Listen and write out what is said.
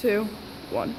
two, one.